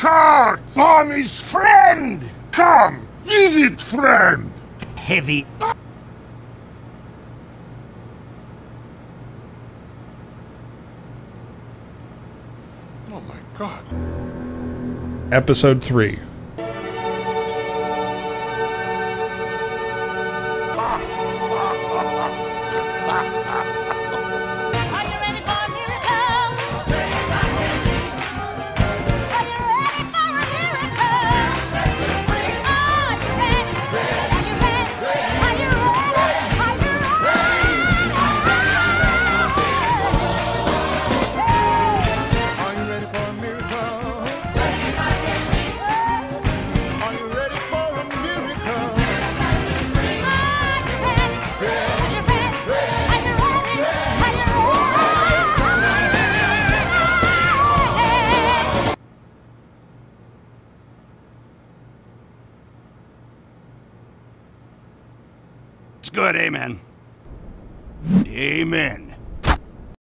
card from his friend. Come, visit friend. Heavy. Oh my god. Episode 3 Good, amen. Amen.